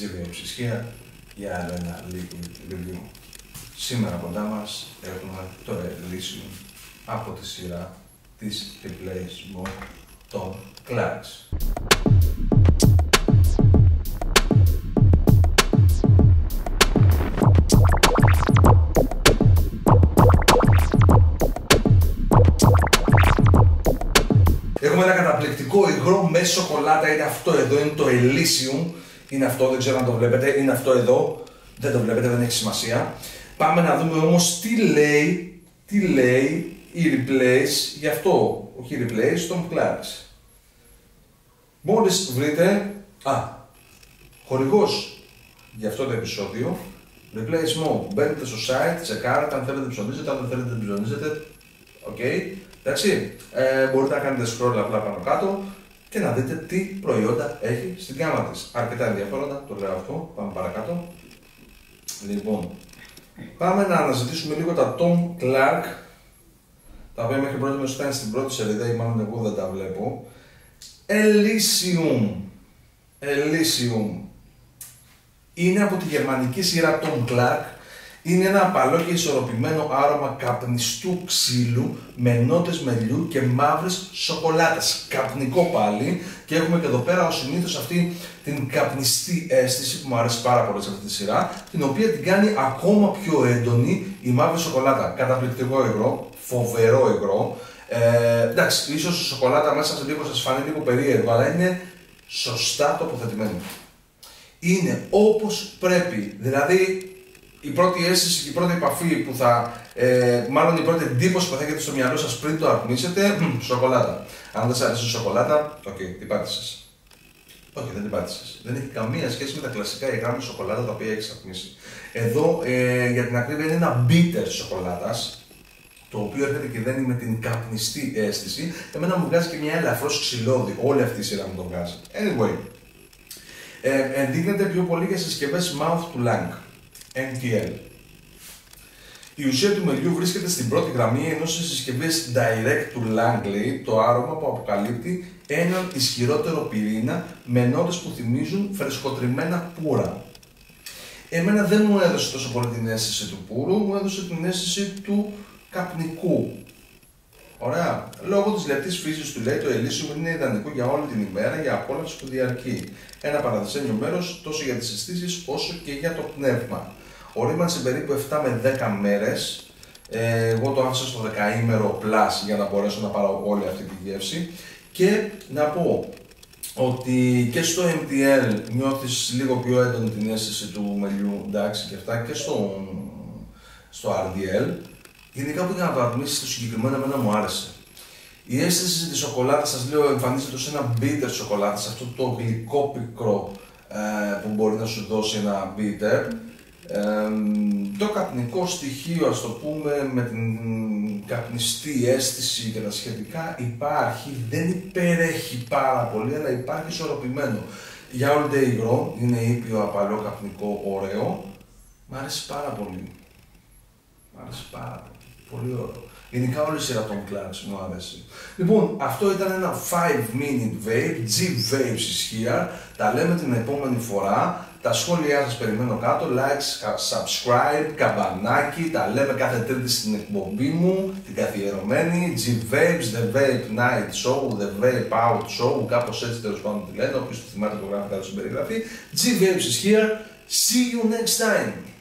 GVM Ισχύα για άλλο ένα liquid review. Σήμερα κοντά μας έχουμε το Elysium από τη σειρά της Replace των Clarks. Έχουμε ένα καταπληκτικό υγρό με σοκολάτα, είναι αυτό εδώ, είναι το Elysium. Είναι αυτό, δεν ξέρω αν το βλέπετε, είναι αυτό εδώ. Δεν το βλέπετε, δεν έχει σημασία. Πάμε να δούμε όμως τι λέει, τι λέει η Replace γι' αυτό, όχι η Replace, Tom Klark's. Μόλις βρείτε, α, χορηγός για αυτό το επεισόδιο, Replace Mode. Μπαίνετε στο site, τσεκάρετε αν θέλετε ψωνίζετε, αν δεν θέλετε ψωνίζετε, οκ. Εντάξει, ε, μπορείτε να κάνετε scroll απλά πάνω κάτω και να δείτε τι προϊόντα έχει στην γκάμα της. Αρκετά ενδιαφέροντα, το λέω αυτό, πάμε παρακάτω. Λοιπόν, πάμε να αναζητήσουμε λίγο τα Tom Clark, τα οποία μέχρι πρώτη μέρος ήταν στην πρώτη σελίδα ή μάλλον εγώ δεν τα βλέπω. Elysium. Elysium. Είναι από τη γερμανική σειρά Tom Clark είναι ένα απαλό και ισορροπημένο άρωμα καπνιστού ξύλου με νότες μελιού και μαύρης σοκολάτας. Καπνικό πάλι και έχουμε και εδώ πέρα ως συνήθως αυτή την καπνιστή αίσθηση που μου αρέσει πάρα πολύ σε αυτή τη σειρά, την οποία την κάνει ακόμα πιο έντονη η μαύρη σοκολάτα. Καταπληκτικό υγρό, φοβερό υγρό. Ε, εντάξει, ίσως η σοκολάτα μέσα σε λίγο σας φανεί λίγο περίεργο, αλλά είναι σωστά τοποθετημένη. Είναι όπως πρέπει, δηλαδή η πρώτη αίσθηση και η πρώτη επαφή που θα, ε, μάλλον η πρώτη εντύπωση που θα έχετε στο μυαλό σας πριν το αρνήσετε, σοκολάτα. Αν δεν σας αρέσει η σοκολάτα, OK, okay, την πάτησες. Όχι, δεν την πάτησες. Δεν έχει καμία σχέση με τα κλασικά υγρά με σοκολάτα τα οποία έχεις αρνήσει. Εδώ, ε, για την ακρίβεια, είναι ένα bitter σοκολάτας, το οποίο έρχεται και δένει με την καπνιστή αίσθηση. Εμένα μου βγάζει και μια ελαφρώς ξυλώδη. Όλη αυτή η σειρά μου το βγάζει. Anyway, ε, ενδείκνεται πιο πολύ για συσκευές mouth to lung. MTL. Η ουσία του μελιού βρίσκεται στην πρώτη γραμμή ενός συσκευή Direct to Langley, το άρωμα που αποκαλύπτει έναν ισχυρότερο πυρήνα με νότες που θυμίζουν φρεσκοτριμμένα πουρα. Εμένα δεν μου έδωσε τόσο πολύ την αίσθηση του πούρου, μου έδωσε την αίσθηση του καπνικού. Ωραία. Λόγω της λεπτής φύσης του λέει το Elysium είναι ιδανικό για όλη την ημέρα για απόλαυση που διαρκεί. Ένα παραδεισένιο μέρος τόσο για τις αισθήσει όσο και για το πνεύμα. Ορίμανσε περίπου 7 με 10 μέρες. Ε, εγώ το άφησα στο 10 ημέρο plus για να μπορέσω να πάρω όλη αυτή τη γεύση. Και να πω ότι και στο MTL νιώθεις λίγο πιο έντονη την αίσθηση του μελιού, εντάξει και αυτά, και στο, στο RDL. Γενικά που για να το αρνήσεις το συγκεκριμένο εμένα μου άρεσε. Η αίσθηση της σοκολάτας, σας λέω, εμφανίζεται ως ένα bitter σοκολάτας, αυτό το γλυκό πικρό ε, που μπορεί να σου δώσει ένα bitter το καπνικό στοιχείο, ας το πούμε, με την καπνιστή αίσθηση και τα σχετικά υπάρχει, δεν υπερέχει πάρα πολύ, αλλά υπάρχει ισορροπημένο. Για όλο το υγρό, είναι ήπιο, απαλό, καπνικό, ωραίο. Μ' αρέσει πάρα πολύ. Μ' αρέσει πάρα πολύ. Πολύ ωραίο. Γενικά όλη η σειρά των Clarks μου άρεσε. Λοιπόν, αυτό ήταν ένα 5 minute vape, G-Vapes ισχύα. Τα λέμε την επόμενη φορά. Τα σχόλιά σας περιμένω κάτω, like, subscribe, καμπανάκι, τα λέμε κάθε τρίτη στην εκπομπή μου, την καθιερωμένη, G-Vapes, The Vape Night Show, The Vape Out Show, κάπως έτσι τέλος πάντων τη λένε, όποιος το θυμάται το γράφει κάτω στην περιγραφή. G-Vapes is here, see you next time!